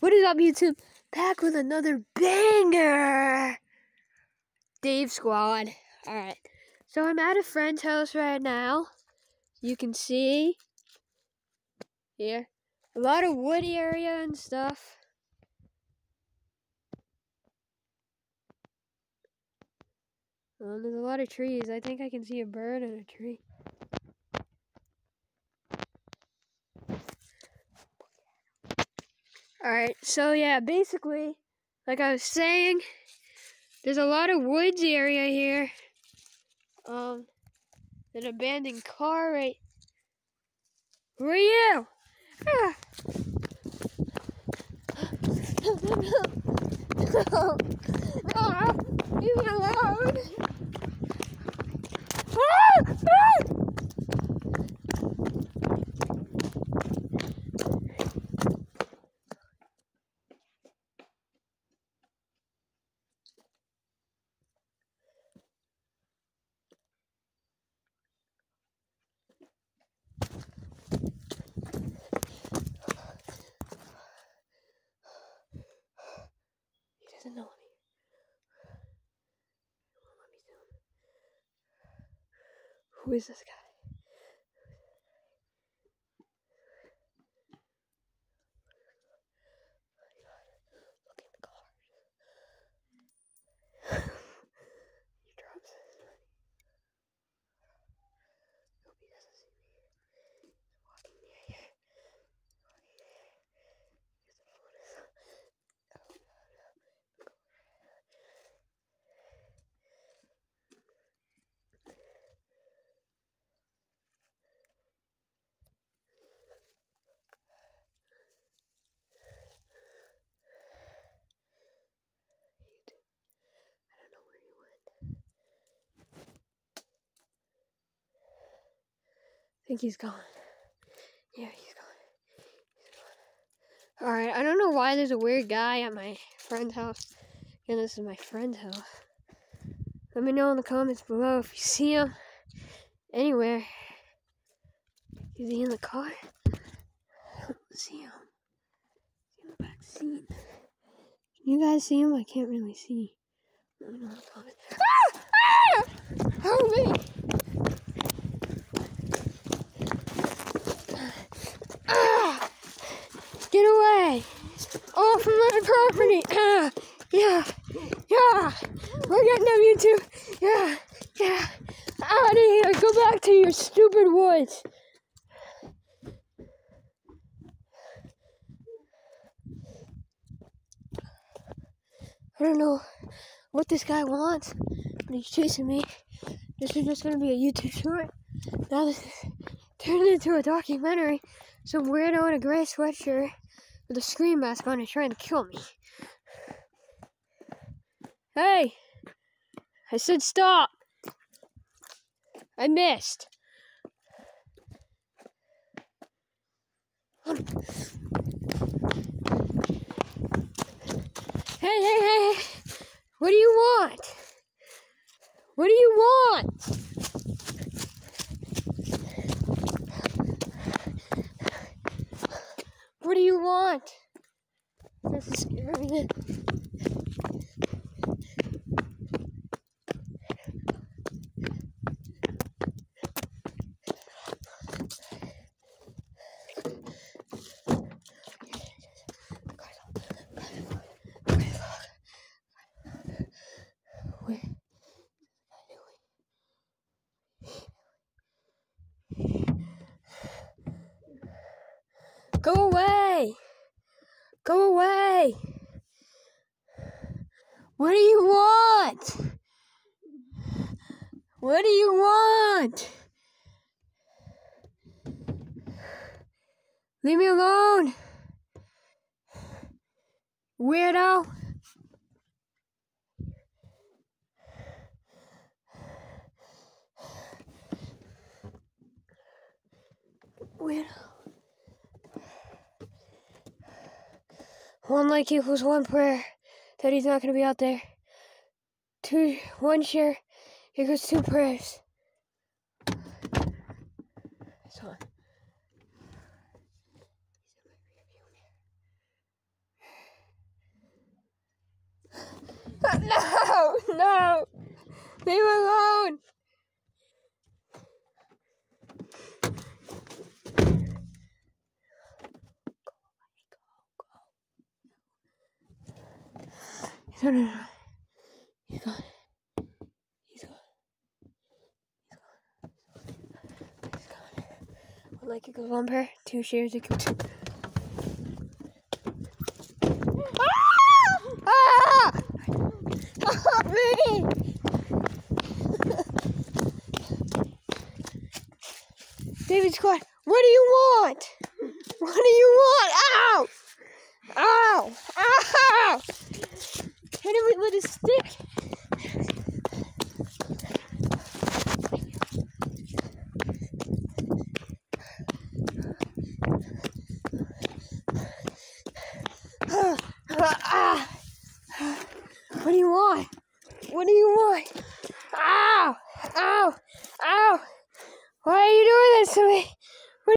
What is up, YouTube? Back with another banger! Dave Squad. Alright. So I'm at a friend's house right now. You can see here a lot of wood area and stuff. There's a lot of trees. I think I can see a bird in a tree. Alright, so yeah, basically, like I was saying, there's a lot of woods area here. Um, an abandoned car right. Who are you? Ah. ah, leave me alone. Ah, ah. He doesn't know I'm here. He won't let me film. Who is this guy? Look at the cars. he drops his money. Hope he doesn't see me. He's walking near here. He's walking near here. Here's the photos. Oh no, no. He I don't know where he went. I think he's gone. Yeah, he's gone. He's gone. Alright, I don't know why there's a weird guy at my friend's house. And this is my friend's house. Let me know in the comments below if you see him anywhere. Is he in the car? I don't see him. In the back seat? Can you guys see him? I can't really see. Let me know in the comments. Ah! Ah! Help me! Ah! Get away! Off property! Ah! Yeah! Yeah! We're getting them, you two! Yeah! Yeah! Out of here! Go back to your stupid woods! I don't know what this guy wants, but he's chasing me. This is just gonna be a YouTube short. Now this is turned into a documentary. Some weirdo in a gray sweatshirt with a scream mask on is trying to kill me. Hey! I said stop! I missed. Hey, hey, hey! What do you want? What do you want? What do you want? This is scary. Go away! Go away! What do you want? What do you want? Leave me alone! Weirdo! Weirdo. One like equals one prayer that he's not going to be out there. Two, one share equals two prayers. So. No, no, leave alone. No, no, no. He's gone. He's gone. He's gone. One leg equals one pair, two shares equals two. Ah! Ah! Stop me! David Scott, what do you want? What do you want? Ow! Ow! Ow! Hit him with his stick.